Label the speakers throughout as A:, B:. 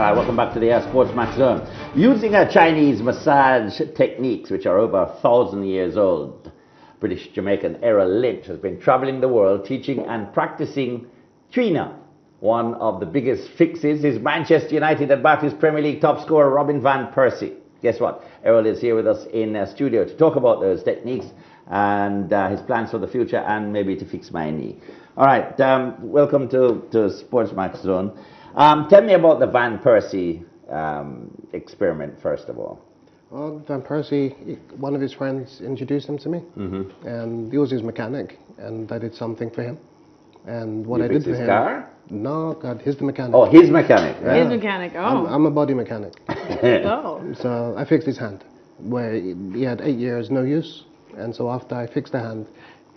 A: Hi, welcome back to the Air Sports Max Zone. Using a Chinese massage techniques, which are over a thousand years old, British Jamaican Errol Lynch has been traveling the world teaching and practicing Tuina. One of the biggest fixes is Manchester United and Barclays Premier League top scorer Robin Van Persie. Guess what? Errol is here with us in uh, studio to talk about those techniques and uh, his plans for the future and maybe to fix my knee. All right, um, welcome to, to Sports Max Zone. Um, tell me about the Van Persie um, experiment, first of all.
B: Well, Van Persie, one of his friends introduced him to me,
A: Mm-hmm.
B: and he was his mechanic, and I did something for him. And what
A: You
B: I did
A: fixed
B: for
A: his
B: him.
A: car?
B: No, God, he's the mechanic.
A: Oh, his mechanic.
C: His
A: Right?
C: mechanic.
B: I'm,
C: Oh.
B: I'm a body mechanic.
C: oh.
B: so I fixed his hand, where he had eight years no use, and so after I fixed the hand,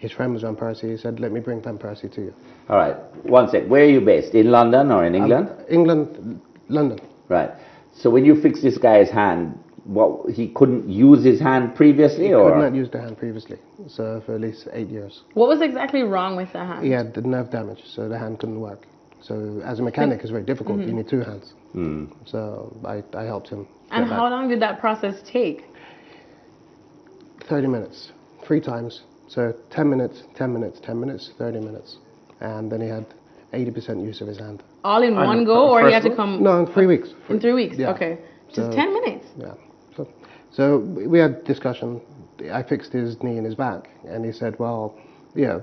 B: his friend was Van Persie. He said, "Let me bring Van Persie to you."
A: All right, one sec. Where are you based? In London or in England?
B: Um, England, London.
A: Right. So when you fixed this guy's hand, what he couldn't use his hand previously,
B: He
A: or
B: could not use the hand previously, so for at least eight years.
C: What was exactly wrong with the hand?
B: He had the nerve damage, so the hand couldn't work. So as a mechanic, it's very difficult. You need two hands.
A: Hmm.
B: So I, I helped him.
C: And
B: get that.
C: how long did that process take?
B: 30 minutes, three times. So 10 minutes, 10 minutes, 10 minutes, 30 minutes. And then he had 80% use of his hand.
C: All in
D: On
C: one
D: the
C: go, or he had to come
B: No, in three weeks.
C: in three weeks?
B: Yeah.
C: Okay. Just
B: So-
C: 10 minutes.
B: Yeah. So, so we had discussion. I fixed his knee and his back, and he said, "Well, yeah."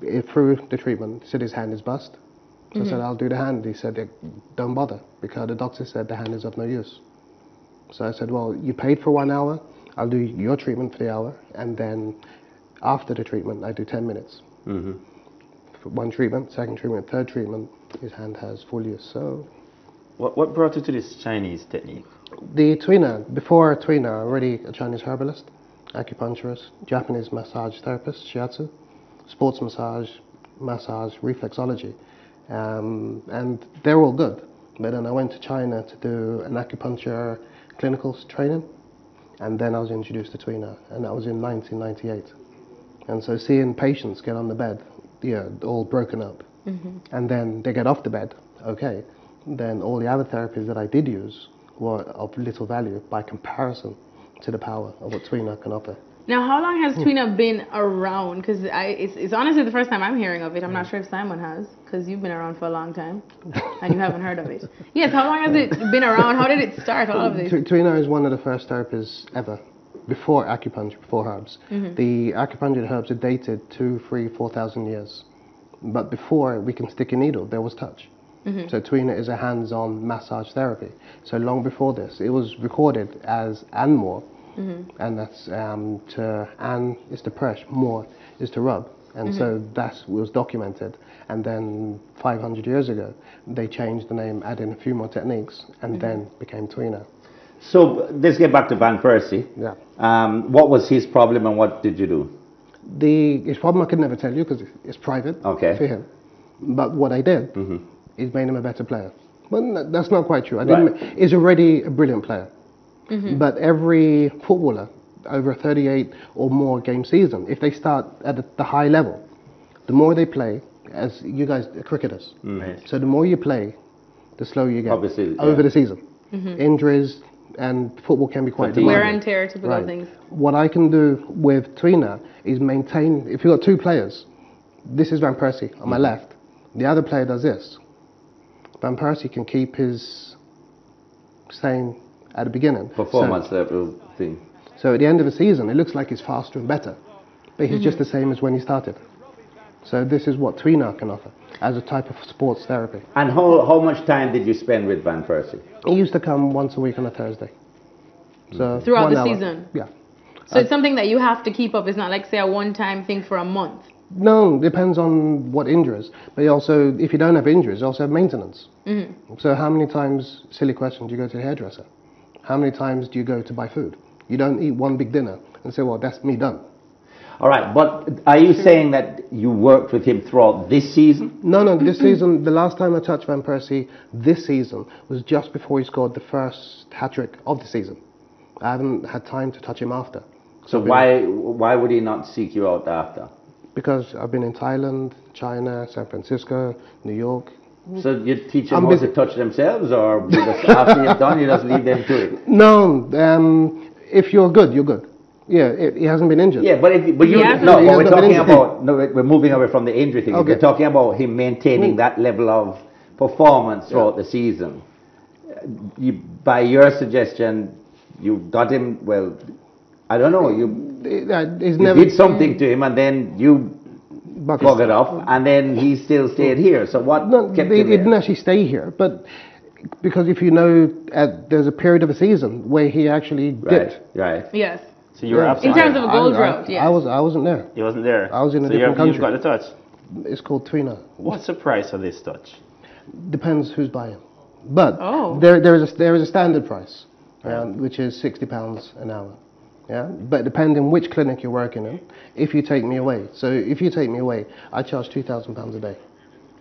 B: If through the treatment, he said his hand is bust. So I said, "I'll do the hand." He said, "Eh, "Don't bother," because the doctor said the hand is of no use. So I said, "Well, you paid for one hour. I'll do your treatment for the hour, and then after the treatment, I do 10 minutes."
A: Mhm.
B: For one treatment, second treatment, third treatment, his hand has full use. So
D: What, what brought you to this Chinese technique?
B: The Tuina, before Tuina, already a Chinese herbalist, acupuncturist, Japanese massage therapist, shiatsu, sports massage, massage, reflexology, um, and they're all good. But then I went to China to do an acupuncture clinical training, and then I was introduced to Tuina, and that was in 1998. And so seeing patients get on the bed, yeah, all broken up, and then they get off the bed, okay, then all the other therapies that I did use were of little value by comparison to the power of what Tuina can offer.
C: Now, how long
B: Hmm.
C: has Tuina been around? Because it's, it's honestly the first time I'm hearing of it. I'm not
B: Hmm.
C: sure if Simon has, because you've been around for a long time and you haven't heard of it. Yes, how long has it been around? How did it start, all of this?
B: Tw- Tuina is one of the first therapies ever before acupuncture, before herbs. Mm-hmm. The acupuncture and herbs are dated two, three, four thousand years. But before we can stick a needle, there was touch. Mm-hmm. So Tuina is a hands-on massage therapy. So long before this, it was recorded as An Mo, mm-hmm. and that's um, to An is to press, Mo is to rub, and so that was documented. And then 500 years ago, they changed the name, added in a few more techniques, and then became Tuina.
A: So let's get back to Van Persie.
B: Yeah.
A: Um, what was his problem and what did you do?
B: The his problem I could never tell you because it's private
A: Okay.
B: for him. But what I did mm-hmm. is made him a better player. But that's not quite true. I didn't.
A: Right.
B: ma- He's already a brilliant player. Mm-hmm. But every footballer over a 38 or more game season, if they start at the- the high level, the more they play, as you guys are cricketers,
D: Right.
B: so the more you play, the slower you get
A: Obviously,
B: over
A: yeah.
B: the season. Injuries and football can be quite
A: Fatigue.
C: Wear
B: demanding.
C: and tear, typical
B: Right.
C: things.
B: What I can do with Tuina is maintain. If you've got two players, this is Van Persie on my mm-hmm. left. The other player does this. Van Persie can keep his same at the beginning.
A: Performance level thing.
B: So, so at the end of the season, it looks like he's faster and better, but he's mm-hmm. just the same as when he started. So this is what Tuina can offer as a type of sports therapy.
A: And how, how much time did you spend with Van Persie?
B: He used to come once a week on a Thursday. So mm.
C: Throughout
B: one
C: the
B: hour.
C: season?
B: Yeah.
C: So it's uh, something that you have to keep up. It's not like, say, a one time thing for a month.
B: No, depends on what injuries. But also, if you don't have injuries, you also have maintenance. Mm-hmm. So how many times, silly question, do you go to the hairdresser? How many times do you go to buy food? You don't eat one big dinner and say, well, that's me done.
A: All right, but are you saying that you worked with him throughout this season?
B: No, no, this season, the last time I touched Van Persie this season was just before he scored the first hat trick of the season. I haven't had time to touch him after.
A: So why why would he not seek you out after?
B: Because I've been in Thailand, China, San Francisco, New York,
A: So you teach them
B: I'm
A: how
B: busy.
A: to touch themselves, or just, after you've done, you just leave them to it?
B: No, um, if you're good, you're good. Yeah, it, he hasn't been injured.
A: Yeah, but if but you no, but we're talking about no, we're moving away from the injury thing.
B: Okay.
A: We're talking about him maintaining that level of performance throughout the season. Uh, You, by your suggestion, you got him. Well, I don't know. You,
B: It- uh, he's
A: you
B: never
A: did something to him, and then you
B: Buckets.
A: bug it up, and then he still stayed here. So what
B: No,
A: kept
B: they,
A: him
B: it didn't actually stay here, but because if you know, uh, there's a period of a season where he actually
A: Right,
B: dipped.
A: right.
C: Yes.
D: So you were
B: Yeah.
D: absent.
C: In terms of a gold
B: I,
C: drought,
B: I,
C: yes.
B: I was, I wasn't there.
D: He wasn't there.
B: I was in a
D: so
B: different
D: you're, You've got
B: country.
D: the touch.
B: It's called Tuina.
D: What's the price of this touch?
B: Depends who's buying, but
C: Oh.
B: there, there is a, there is a standard price, um, which is sixty pounds an hour. Yeah, but depending which clinic you're working in, if you take me away. So if you take me away, I charge two thousand pounds a day.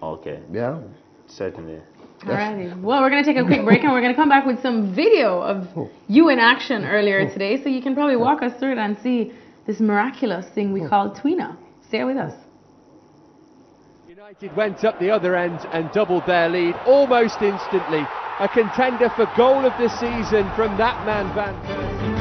D: Okay,
B: Yeah.
D: certainly.
C: Alrighty. Well, we're going to take a quick break and we're going to come back with some video of you in action earlier today so you can probably walk us through it and see this miraculous thing we call Tuina. Stay with us.
E: United went up the other end and doubled their lead almost instantly. A contender for goal of the season from that man, Van Persie.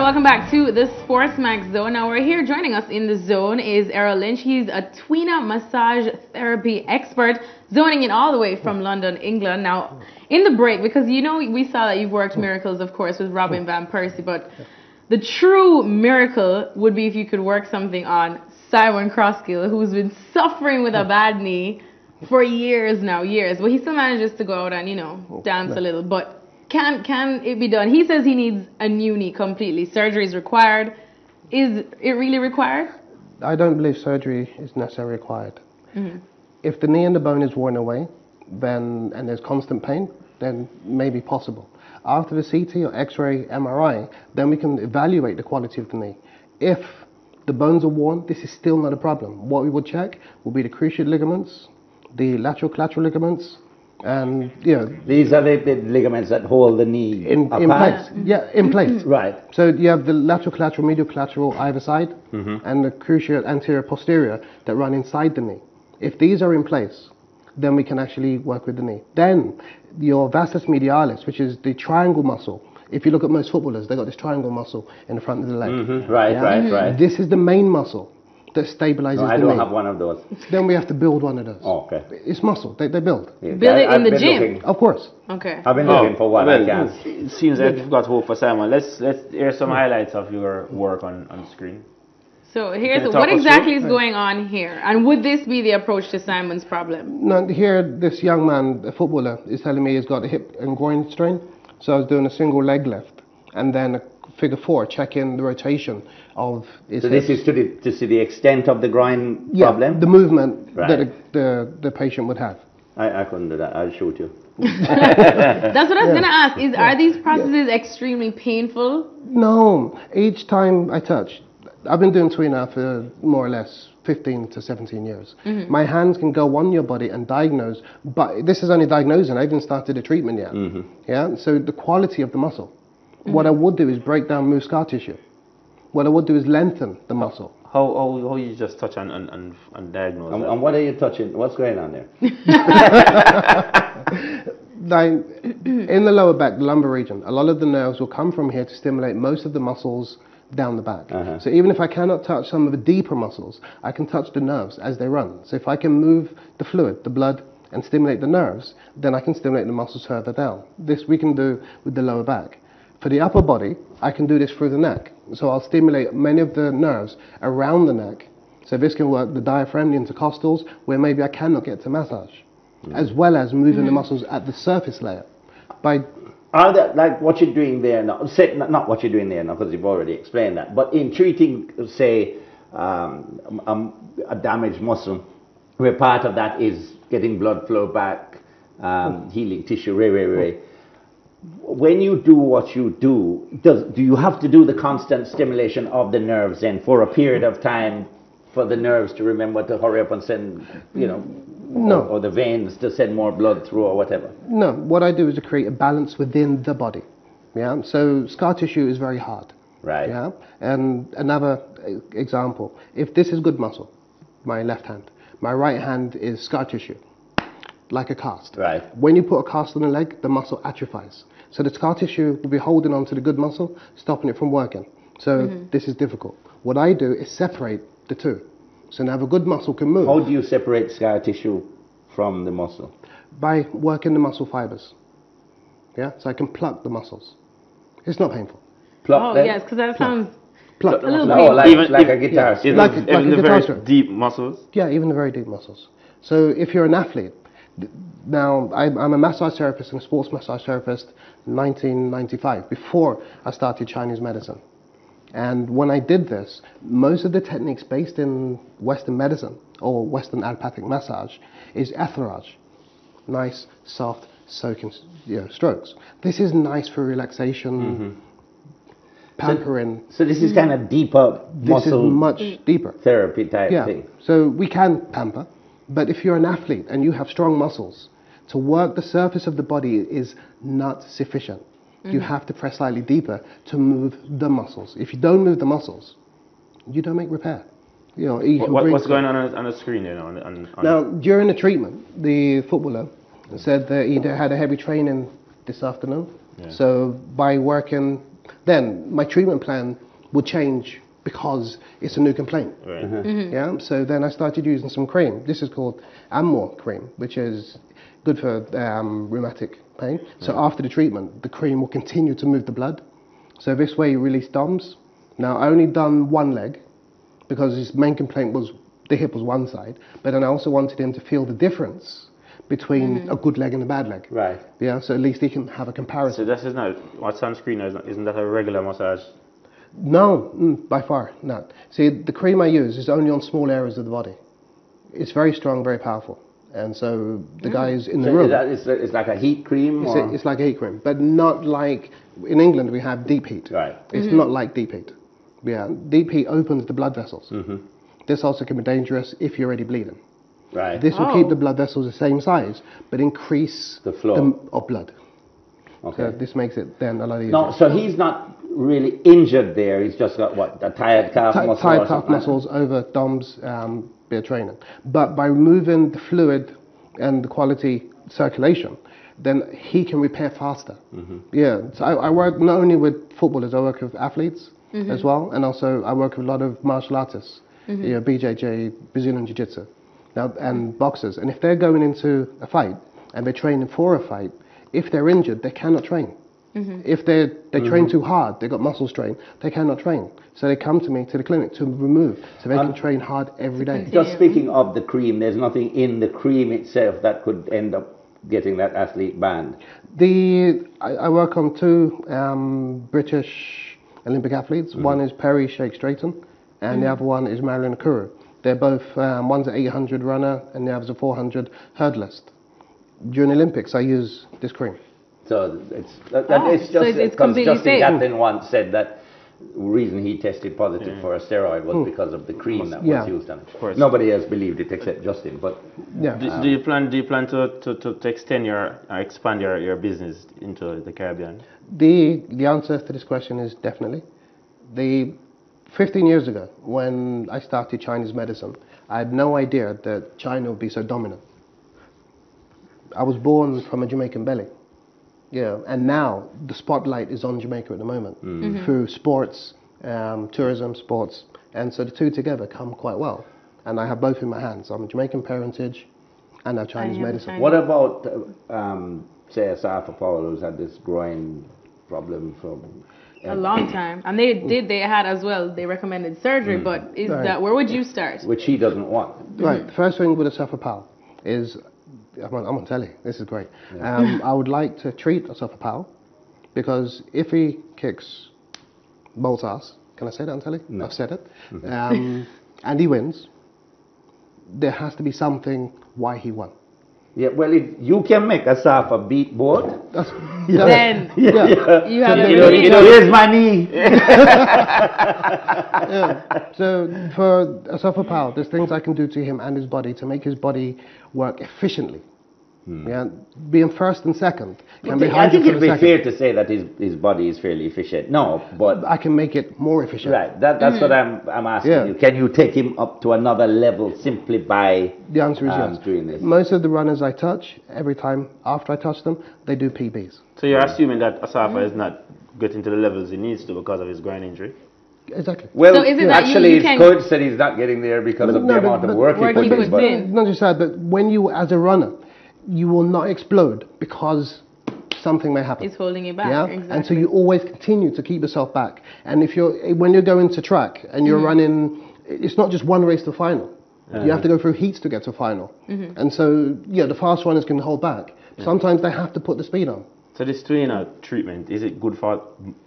C: Right, welcome back to the Sports Max Zone. Now we're here. Joining us in the zone is Errol Lynch. He's a Tuina massage therapy expert, zoning in all the way from London, England. Now, in the break, because you know we saw that you've worked miracles, of course, with Robin van Persie, but the true miracle would be if you could work something on Simon Crosskill, who's been suffering with a bad knee for years now, years. But he still manages to go out and you know dance a little, but. Can can it be done? He says he needs a new knee completely. Surgery is required. Is it really required?
B: I don't believe surgery is necessarily required.
C: Mm-hmm.
B: If the knee and the bone is worn away, then and there's constant pain, then maybe possible. After the CT or X-ray, MRI, then we can evaluate the quality of the knee. If the bones are worn, this is still not a problem. What we would check will be the cruciate ligaments, the lateral collateral ligaments, and you know,
A: These are the, ligaments that hold the knee
B: in, in place. Yeah, in place.
A: Right.
B: So you have the lateral collateral, medial collateral either side, mm-hmm. and the cruciate anterior posterior that run inside the knee. If these are in place, then we can actually work with the knee. Then your vastus medialis, which is the triangle muscle. If you look at most footballers, they got this triangle muscle in the front of the leg. Mm-hmm.
A: Right,
B: Yeah?
A: right, right.
B: This is the main muscle that stabilizes
A: No, I
B: the
A: don't
B: knee.
A: have one of those.
B: Then we have to build one of those.
A: Oh, okay.
B: It's muscle. They, they build.
A: Yeah,
C: Build
A: I-
C: it in
A: I've
C: the gym.
A: looking-
B: Of course.
C: Okay.
A: I've been
D: Oh,
A: looking for one. I
D: well,
A: can't.
D: It seems like you've got hope for Simon. Let's let's hear some hmm. highlights of your work on, on screen.
C: So here's what exactly is going on here, and would this be the approach to Simon's problem?
B: No, here this young man, a footballer, is telling me he's got a hip and groin strain. So I was doing a single leg lift, and then a figure four, checking the rotation of his
A: So this is to, the, to see the extent of the groin
B: yeah,
A: problem?
B: the movement
A: Right.
B: that the, the, the patient would have.
A: I, I couldn't do that. I'll shoot you.
C: That's what I was gonna ask. Is are these processes extremely painful?
B: No, each time I touch, I've been doing Twee for more or less 15 to 17 years. Mm-hmm. My hands can go on your body and diagnose, but this is only diagnosing. I haven't started the treatment yet. Mm-hmm. Yeah, so the quality of the muscle. Mm-hmm. What I would do is break down move scar tissue. What I would do is lengthen the muscle.
D: How how, how you just touch on on, on, on diagnose
A: And, and what are you touching? What's going on there?
B: Like, in the lower back, the lumbar region, a lot of the nerves will come from here to stimulate most of the muscles down the back.
A: Uh-huh.
B: So even if I cannot touch some of the deeper muscles, I can touch the nerves as they run. So if I can move the fluid, the blood, and stimulate the nerves, then I can stimulate the muscles further down. This we can do with the lower back. For the upper body, I can do this through the neck. So I'll stimulate many of the nerves around the neck. So this can work the diaphragm, the intercostals, where maybe I cannot get to massage, as well as moving the muscles at the surface layer. By
A: Are that like what you're doing there now? Say, not, not what you're doing there now, because you've already explained that. But in treating, say, um, um, a damaged muscle, where part of that is getting blood flow back, um, healing tissue, ray, ray, ray. When you do what you do, does do you have to do the constant stimulation of the nerves then for a period of time for the nerves to remember to hurry up and send, you know,
B: No.
A: or, or the veins to send more blood through or whatever?
B: no, what I do is to create a balance within the body. Yeah. So scar tissue is very hard.
A: Right.
B: Yeah. And another example, if this is good muscle, my left hand, my right hand is scar tissue, like a cast.
A: Right.
B: When you put a cast on the leg, the muscle atrophies. So the scar tissue will be holding on to the good muscle, stopping it from working. So mm-hmm. this is difficult. What I do is separate the two. So now the good muscle can move
A: How do you separate scar tissue from the muscle?
B: by working the muscle fibers. Yeah. So I can pluck the muscles. It's not painful.
A: Pluck
C: Oh
A: them?
C: yes, because that sounds
B: Pluck.
C: a little
A: No,
C: painful.
A: like,
D: Even
A: like
D: if-
A: a guitar.
B: yeah.
A: string.
B: Like-
D: even
B: like a
D: the
B: guitar
D: very
B: string.
D: deep muscles.
B: Yeah, even the very deep muscles. So if you're an athlete, th- now I'm, I'm a massage therapist and a sports massage therapist in 1995, before I started Chinese medicine. And when I did this, most of the techniques based in Western medicine or Western allopathic massage is effleurage. Nice, soft, soaking you know, strokes. This is nice for relaxation, mm-hmm. pampering.
A: So this is kind of deeper
B: this
A: muscle
B: is much deeper.
A: therapy type
B: Yeah.
A: thing.
B: So we can pamper, but if you're an athlete and you have strong muscles, to work the surface of the body is not sufficient. You mm-hmm. have to press slightly deeper to move the muscles. If you don't move the muscles, you don't make repair. You know, you
D: What, what- what's going on on on the screen there? On, on, on
B: Now, during the treatment, the footballer said that he had a heavy training this afternoon. So by working, then my treatment plan would change because it's a new complaint.
D: Right. Mm-hmm. Mm-hmm.
B: Yeah. So then I started using some cream. This is called Ammor cream, which is good for um, rheumatic pain. So after the treatment, the cream will continue to move the blood. So this way you release DOMS. Now I only done one leg because his main complaint was the hip was one side, but then I also wanted him to feel the difference between mm-hmm. a good leg and a bad leg.
A: Right.
B: Yeah. So at least he can have a
D: So
B: comparison.
D: this is not my sunscreen screen. Is not, isn't that a regular massage?
B: No, mm, by far not. See, the cream I use is only on small areas of the body. It's very strong, very powerful, and so the guys in the
A: So
B: room.
A: is that, it's, it's like a heat cream
B: It's,
A: or?
B: a, it's like a heat cream, but not like in England we have deep heat.
A: Right.
B: It's not like deep heat. Yeah, deep heat opens the blood vessels.
A: Mm-hmm.
B: This also can be dangerous if you're already bleeding.
A: Right.
B: This will
C: Oh.
B: keep the blood vessels the same size, but increase
A: The flow.
B: m- of blood.
A: okay.
B: So this makes it then a lot easier.
A: No, so he's not really injured there. He's just got what a tired calf
B: Ti-
A: muscle.
B: tight
A: or
B: calf
A: something like
B: muscles over DOMS um, bit of training. But by removing the fluid and the quality circulation, then he can repair faster.
A: Mm-hmm.
B: Yeah, so I, I work not only with footballers, I work with athletes as well, and also I work with a lot of martial artists, you know, BJJ, Brazilian Jiu Jitsu, now, and boxers. And if they're going into a fight and they're training for a fight, if they're injured, they cannot train. If they they train
A: Mm-hmm.
B: too hard, they got muscle strain, they cannot train. So they come to me to the clinic to remove, so they
A: Um,
B: can train hard every day.
A: Just speaking of the cream, there's nothing in the cream itself that could end up getting that athlete banned.
B: The I, I work on two um, British Olympic athletes.
A: Mm-hmm.
B: One is Perri Shakes-Drayton, and the other one is Marilyn Okoro. They're both um, one's an 800 runner and the other's a 400 hurdlist. During Olympics, I use this cream.
A: So it's that, that ah,
C: Oh,
A: it's
C: so
A: just
C: it's- it's completely
A: Justin
C: safe.
A: Gatlin once said that the reason he tested positive for a steroid was hmm. because of the cream that
B: Yeah.
A: was used on it.
D: course.
A: Nobody else believed it except Justin, but
B: Yeah.
D: Um, do, do you plan? Do you plan to, to, to, to extend your uh, expand your, your business into the Caribbean?
B: The the answer to this question is definitely. The 15 years ago, when I started Chinese medicine, I had no idea that China would be so dominant. I was born from a Jamaican belly. Yeah, and now the spotlight is on Jamaica at the moment through sports, um, tourism, sports, and so the two together come quite well. And I have both in my hands. I'm Jamaican parentage, and I have Chinese
C: have
B: medicine.
C: Chinese-
A: what about, um, say, Asafa Powell, who's had this groin problem from.
C: a long time, and they did. They had as well. They recommended surgery, but is
B: Right.
C: that where would you start?
A: Which he doesn't want.
B: Right. The first thing with Asafa Powell is, I'm on, I'm on telly. This is great. Um, I would like to treat myself a Pal because if he kicks Bolt's ass, can I say that on telly?
A: No.
B: I've said it. Um, and he wins. There has to be something why he won.
A: Yeah, well, if you can make a Asafa beat Bolt,
B: That's,
C: Then
B: yeah.
C: you have
B: So
C: a
B: you
A: you know, you know, here's my knee.
B: So for Asafa Powell, there's things I can do to him and his body to make his body work efficiently. Yeah, being first and second can be
A: I think it'd be
B: second.
A: fair to say that his, his body is fairly efficient. No, but
B: I can make it more efficient.
A: right, that, that's what I'm, I'm asking
B: Yeah.
A: you. Can you take him up to another level simply by
B: The answer is
A: um,
B: yes.
A: doing this?
B: Most of the runners I touch, every time after I touch them, they do PBs.
D: So you're assuming that Asafa is not getting to the levels he needs to because of his groin injury?
B: Exactly.
A: Well,
C: So is it you-
A: actually,
C: you
A: coach said he's not getting there because of
B: no,
A: the
B: but-
A: amount of
B: but
A: work he
C: work
A: put
C: he puts in.
B: Not just that, but when you, as a runner, you will not explode because something may happen.
C: It's holding you back.
B: yeah,
C: Exactly.
B: and so you always continue to keep yourself back. And if you're when you're going to track and you're mm-hmm. running, it's not just one race to final. You have to go through heats to get to final. Mm-hmm. And so yeah, the fast runners can hold back. Sometimes they have to put the speed on.
D: So this Tuina treatment, is it good for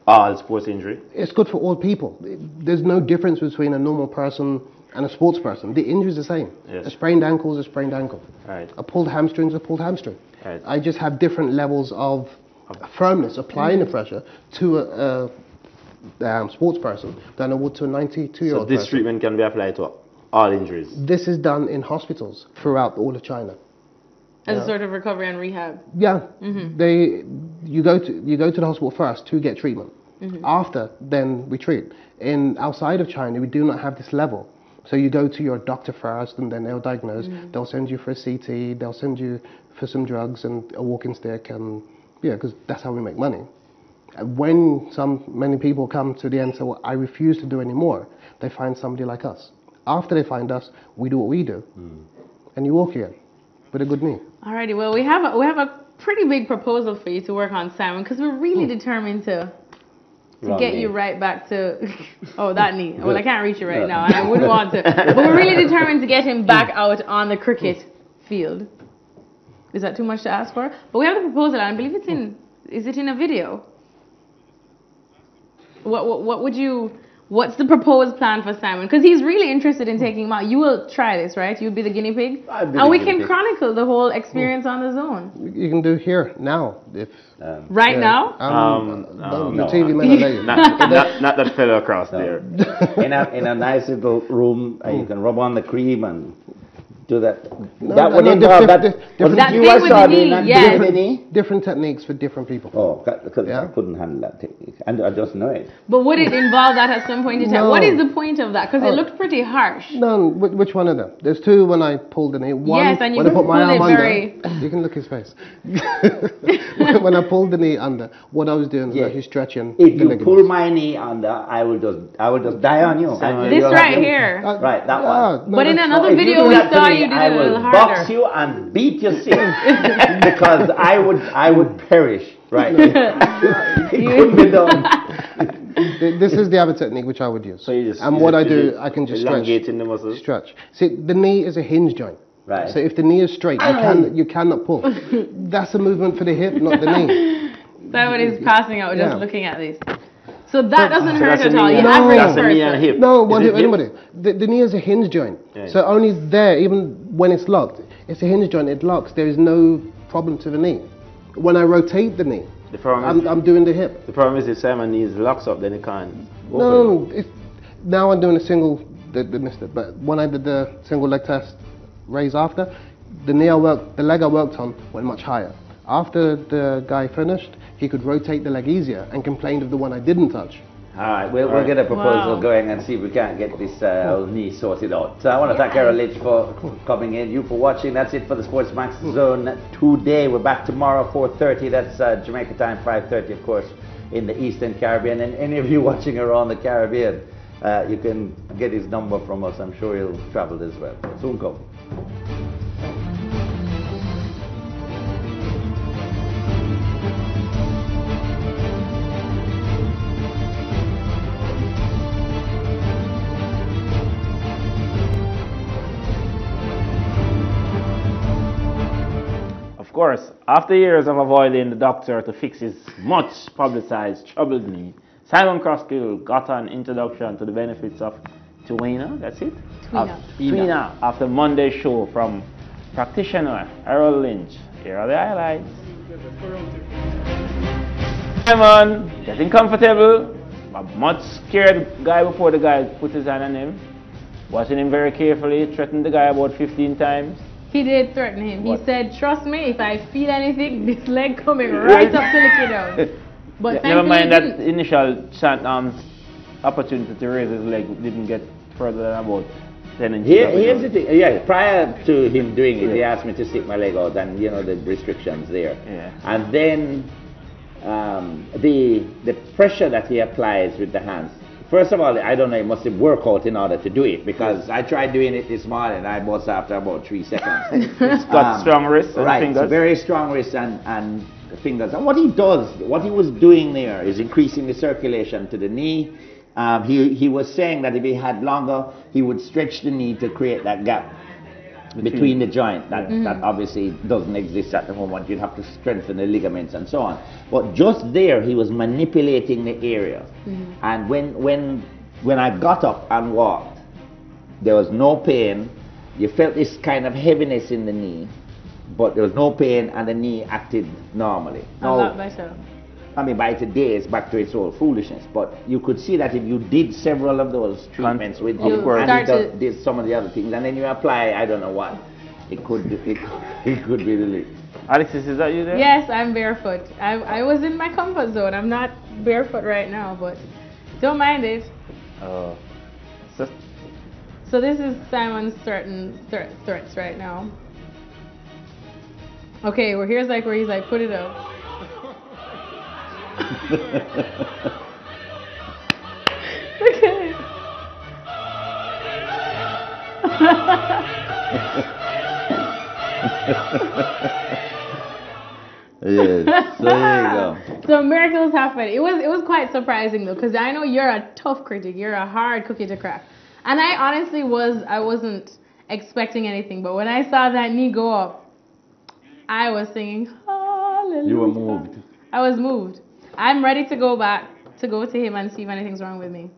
D: all sports injury?
B: It's good for all people. There's no difference between a normal person and a sports person. The injury is the same.
D: Yes.
B: A sprained ankle is a sprained ankle.
D: Right.
B: A pulled hamstring is a pulled hamstring.
D: Right.
B: I just have different levels of firmness applying the pressure to a, a um, sports person than I would to a 92 year old.
D: So this
B: person.
D: treatment can be applied to all injuries.
B: This is done in hospitals throughout all of China.
C: As a sort of recovery and rehab.
B: Yeah, they you go to you go to the hospital first to get treatment. After, then we treat. In outside of China, we do not have this level. So you go to your doctor first, and then they'll diagnose. Mm. They'll send you for a CT. They'll send you for some drugs and a walking stick, and yeah, because that's how we make money. And When some many people come to the end and say, "Well, I refuse to do any more," they find somebody like us. After they find us, we do what we do, mm. and you walk again with a good knee.
C: Alrighty, well we have a, we have a pretty big proposal for you to work on, Simon, because we're really hmm. determined to to
A: Wrong
C: get
A: knee.
C: you right back to oh that knee. Well, I can't reach it right now, and I wouldn't want to. But we're really determined to get him back out on the cricket field. Is that too much to ask for? But we have the proposal, and I believe it's in. Is it in a video? What what, what would you? What's the proposed plan for Simon? Because he's really interested in taking him out. You will try this, right? You'll be the guinea pig,
A: I'll be
C: and
A: the
C: we can
A: pig.
C: chronicle the whole experience on the zone
B: You can do here now if
A: Um,
C: right
B: yeah.
C: now.
B: Um,
D: Um,
B: no,
D: um,
B: the
A: no,
B: TV may not.
D: Not, not, not that fellow across there.
A: in a in a nice little room, uh, you can rub on the cream and do that.
B: No,
A: that
B: no,
A: would
B: no,
A: involve
B: diff-
A: that.
B: diff-
A: wasn't
B: different-
C: That
A: you
C: thing with the knee,
A: that
C: yes.
A: with knee?
B: Different techniques for different people.
A: Oh, because
B: Yeah.
A: I couldn't handle that technique, and I just know it.
C: But would it involve that at some point in time?
B: No.
C: What is the point of that? Because it
B: Oh.
C: looked pretty harsh.
B: No, which one of them? There's two when I pulled the knee. One
C: Yes, and you
B: when I put my arm
C: it
B: under.
C: very-
B: You can look his face. when I pulled the knee under, what I was doing was
A: Yeah.
B: actually stretching
A: If you
B: ligaments.
A: pull my knee under, I will just I will just die on you. and
C: This right here.
B: Uh,
A: Right, that
B: ah,
A: one.
C: But in another video we saw
A: me,
C: you did
A: I
C: it a
A: will
C: little harder.
A: box you and beat you sick because I would I would perish. Right, it couldn't be done.
B: Th- This is the other technique which I would use.
D: So you just,
B: and what I do, I can just stretch.
D: elongating the muscles.
B: Stretch. See, the knee is a hinge joint.
A: Right.
B: So if the knee is straight, you can you cannot pull. That's a movement for the hip, not the knee.
C: That is passing out just
B: Yeah.
C: looking at this. So that doesn't
D: So
C: hurt at all.
D: knee
C: Your
D: and-
C: average
D: that's a knee and
C: person.
D: hip.
B: No, one hip,
D: hip?
B: anybody. The, the knee is a hinge joint.
D: Yeah.
B: So only there, even when it's locked, it's a hinge joint, it locks. There is no problem to the knee. When I rotate the knee,
D: The problem,
B: I'm,
D: is,
B: I'm doing the hip.
D: the problem is if Simon knees locks up, then he can't.
B: No, no, no. It's, now I'm doing a single, the, the missed it, but when I did the single leg test raise after, the knee I worked, the leg I worked on went much higher. After the guy finished, he could rotate the leg easier and complained of the one I didn't touch.
A: All right, we'll, we'll get a proposal
C: Wow.
A: going and see if we can't get this uh, old knee sorted out. So I want to thank Errol Lynch for coming in, you for watching. That's it for the Sports Max Zone today. We're back tomorrow, 4.30. That's uh, Jamaica time, 5.30, of course, in the Eastern Caribbean. And any of you watching around the Caribbean, uh, you can get his number from us. I'm sure he'll travel as well. Soon come.
D: Course, after years of avoiding the doctor to fix his much publicized troubled knee, Simon Crosskill got an introduction to the benefits of Tuina, that's it? Tuina, after Monday's show from practitioner Errol Lynch. Here are the highlights. Simon, getting comfortable, a much scared guy before the guy put his hand on him. Watching him very carefully, threatened the guy about 15 times.
C: He did threaten him.
D: What?
C: He said, "Trust me, if I feel anything, this leg coming right up to the kiddo." But
D: Ne- Never mind that initial chance, um, opportunity to raise his leg didn't get further than about 10 inches.
A: Here, here's the thing. Yeah, prior to him doing it, he asked me to stick my leg out, and you know the restrictions there.
D: Yeah.
A: And then um, the the pressure that he applies with the hands. First of all, I don't know. it must have worked out in order to do it because I tried doing it this morning. And I was after about three seconds.
D: It's got strong wrists and
A: right,
D: fingers.
A: very strong wrists and, and fingers. And what he does, what he was doing there is increasing the circulation to the knee. Um, he, he was saying that if he had longer, he would stretch the knee to create that gap between mm-hmm. the joint that, that obviously doesn't exist at the moment. You'd have to strengthen the ligaments and so on. But just there, he was manipulating the area. Mm-hmm. And when, when, when I got up and walked, there was no pain. You felt this kind of heaviness in the knee, but there was no pain, and the knee acted normally.
C: Lot
A: Now,
C: better.
A: I mean, by today it's back to its old foolishness. But you could see that if you did several of those treatments with
C: You
A: him, and
C: start
A: he did some of the other things, and then you apply, I don't know what, it could, it, it could be relief.
D: Alexis, is that you there?
C: Yes, I'm barefoot. I, I was in my comfort zone. I'm not barefoot right now, but don't mind it.
D: Uh, so,
C: So this is Simon's certain thre- threats right now. Okay, well here's like where he's like, put it up. Okay.
A: yes, so there you go.
C: So miracles happen. It was it was quite surprising though, because I know you're a tough critic. You're a hard cookie to crack, and I honestly was I wasn't expecting anything, but when I saw that knee go up, I was singing hallelujah.
A: You were moved.
C: I was moved. I'm ready to go back to go to him and see if anything's wrong with me.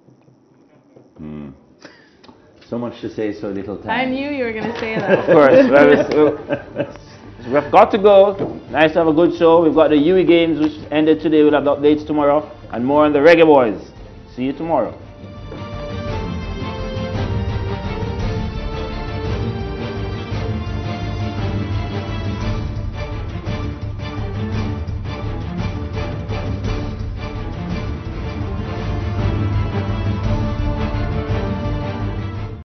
A: So much to say, so little time.
C: I knew you were gonna say that.
D: of course. well, uh, we've got to go. Nice to have a good show. We've got the UE games which ended today. We'll have the updates tomorrow and more on the Reggae Boys. See you tomorrow.